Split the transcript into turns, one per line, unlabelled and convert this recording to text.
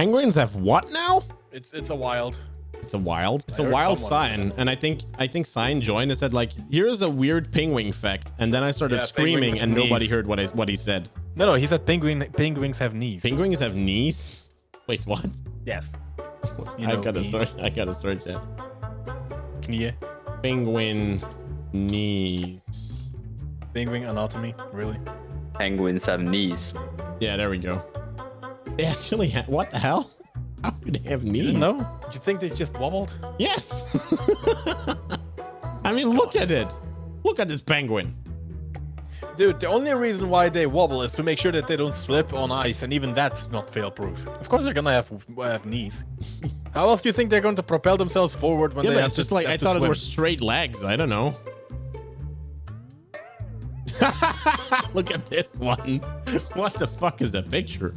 Penguins have what now?
It's it's a wild.
It's a wild. It's
I
a wild sign, and I think I think sign joined and said like, "Here's a weird penguin fact," and then I started
Yeah,
screaming, and
have
nobody heard what I what he said.
No, no, he said penguin penguins have knees.
Penguins have knees. Wait, what?
yes. You
I gotta
knees.
search. I gotta search it.
Knie.
Penguin knees.
Penguin anatomy. Really?
Penguins have knees.
Yeah, there we go. They actually have. What the hell? How do they have knees?
No? Do you think they just wobbled?
Yes. I mean, look at it. Look at this penguin.
Dude, the only reason why they wobble is to make sure that they don't slip on ice, and even that's not fail-proof. Of course they're gonna have have knees. How else do you think they're going to propel themselves forward when
Yeah,
they
but
have
it's just
to,
like
have
I
to
thought it were straight legs. I don't know. Look at this one. What the fuck is that picture?